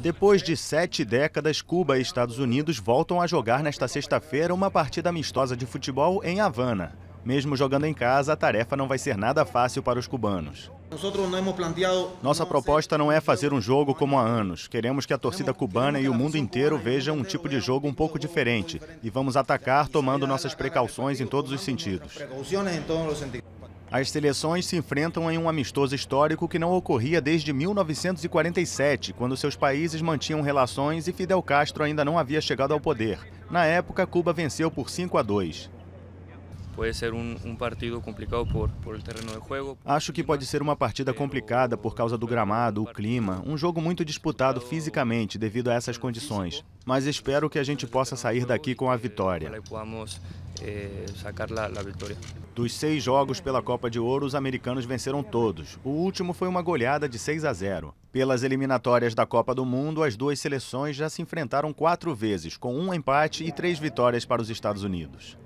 Depois de sete décadas, Cuba e Estados Unidos voltam a jogar nesta sexta-feira uma partida amistosa de futebol em Havana. Mesmo jogando em casa, a tarefa não vai ser nada fácil para os cubanos. Nossa proposta não é fazer um jogo como há anos. Queremos que a torcida cubana e o mundo inteiro vejam um tipo de jogo um pouco diferente. E vamos atacar tomando nossas precauções em todos os sentidos. As seleções se enfrentam em um amistoso histórico que não ocorria desde 1947, quando seus países mantinham relações e Fidel Castro ainda não havia chegado ao poder. Na época, Cuba venceu por 5 a 2. Pode ser um, um partido complicado por, por el terreno de juego. Acho que pode ser uma partida complicada por causa do gramado, o clima, um jogo muito disputado fisicamente devido a essas condições. Mas espero que a gente possa sair daqui com a vitória. Eh, sacar la vitória. Dos seis jogos pela Copa de Ouro, os americanos venceram todos. O último foi uma goleada de 6 a 0. Pelas eliminatórias da Copa do Mundo, as duas seleções já se enfrentaram quatro vezes, com um empate e três vitórias para os Estados Unidos.